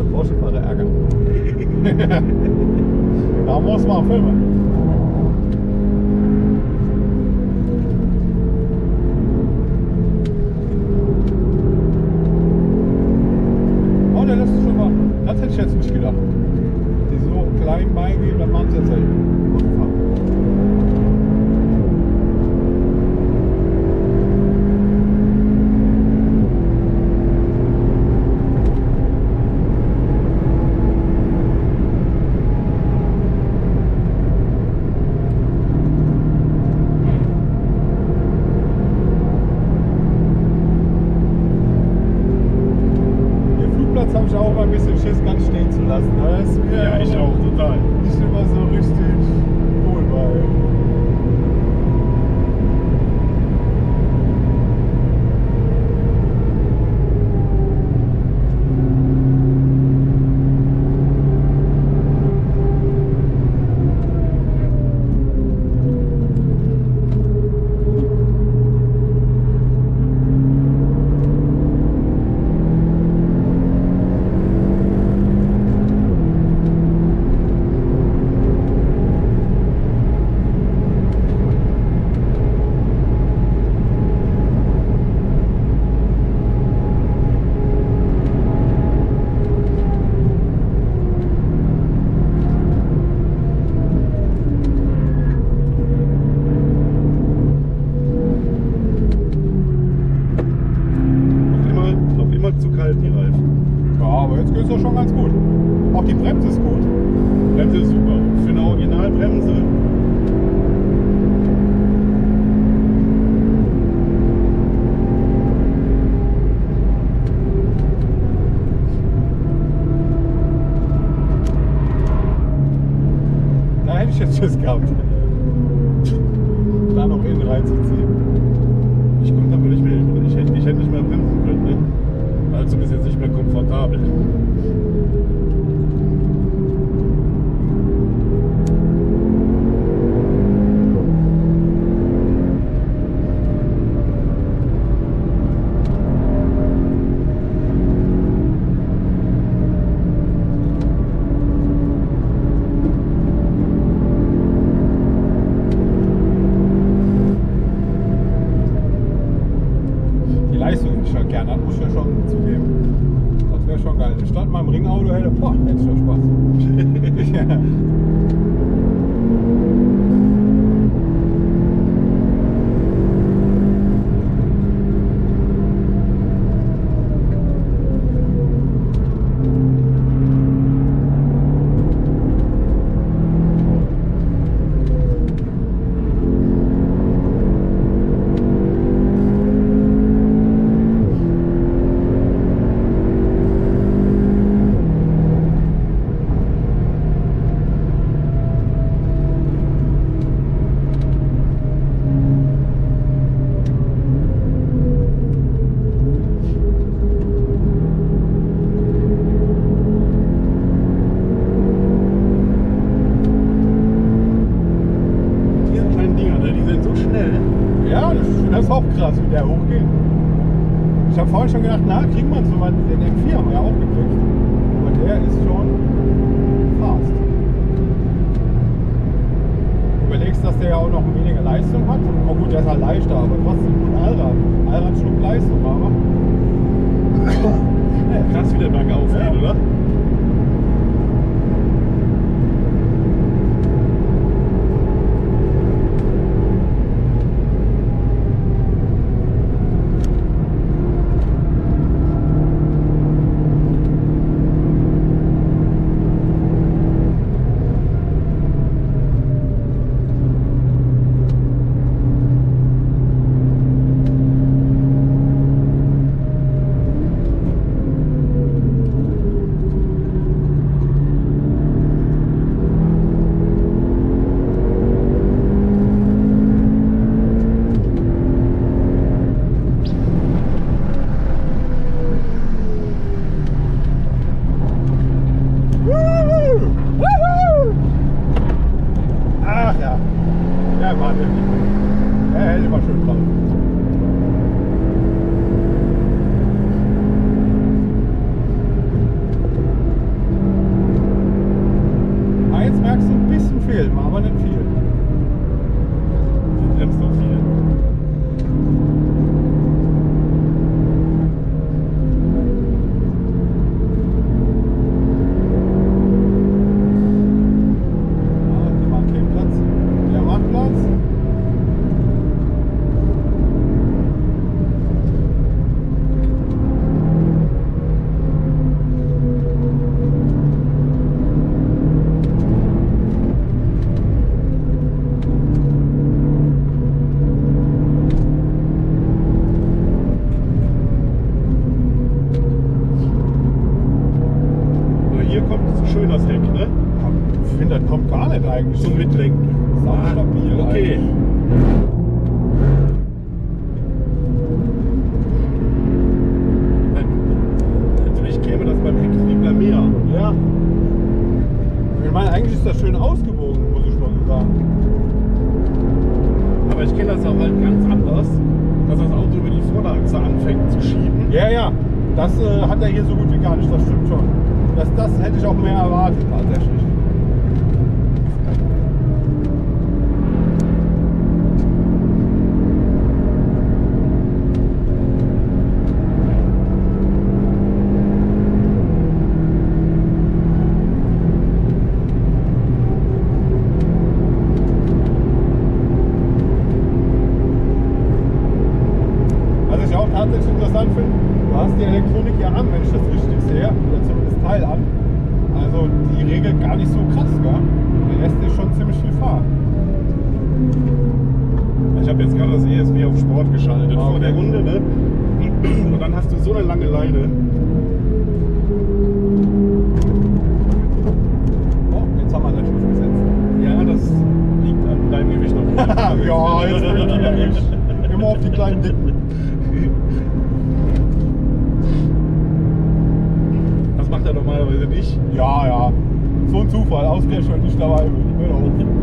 Autofahrer ärgern. da muss man filmen. Oh, ne, das ist schon mal. Das hätte ich jetzt nicht gedacht. Die so klein beigeben, das machen sie jetzt selten. Ich auch mal ein bisschen Schiss, ganz stehen zu lassen. Das ist mir Ja, ich auch, total. nicht immer so richtig cool bei. Noch immer, noch immer zu kalt, die Reifen. Ja, aber jetzt geht es doch schon ganz gut. Auch die Bremse ist gut. Bremse ist super. Für eine Originalbremse. Da hätte ich jetzt Schiss gehabt. Da noch innen reinzuziehen. Ich konnte damit nicht mehr, ich hätte, ich hätte nicht mehr bremsen können. Ne? Also bis jetzt nicht mehr komfortabel. right apart. That's der hochgeht. Ich habe vorhin schon gedacht, na, kriegt man so was, den M4 haben wir ja auch gekriegt. Aber der ist schon fast. Überlegst, dass der ja auch noch weniger Leistung hat. Oh gut, der ist halt leichter, aber trotzdem gut Allrad. Allrad schluckt Leistung, aber. Krass, wie der bergauf Ja. geht, oder? Eigentlich. Zum Mitlenken. Sau stabil Okay. eigentlich. Natürlich käme das beim Hecktriebler mehr. Ja. Ich meine, eigentlich ist das schön ausgewogen, muss ich mal so sagen. Aber ich kenne das auch halt ganz anders, dass das Auto über die Vorderachse anfängt zu schieben. Ja, ja. Das äh, hat er hier so gut wie gar nicht, das stimmt schon. Das, das hätte ich auch mehr erwartet, tatsächlich. Auch tatsächlich interessant finde, du hast die Elektronik ja an, wenn ich das richtig sehe, oder zumindest Teil an. Also die regelt gar nicht so krass, gell? Der lässt dir schon ziemlich viel fahren. Ich habe jetzt gerade das ESP auf Sport geschaltet Ah, vor okay. der Runde, ne? Und dann hast du so eine lange Leine. Oh, jetzt haben wir den Schuss gesetzt. Ja, das liegt an deinem Gewicht auf ja, jetzt bin ich wieder ich. Immer auf die kleinen Dicken. Nicht. Ja, ja. So ein Zufall, ausgerechnet nicht dabei bin. Auf.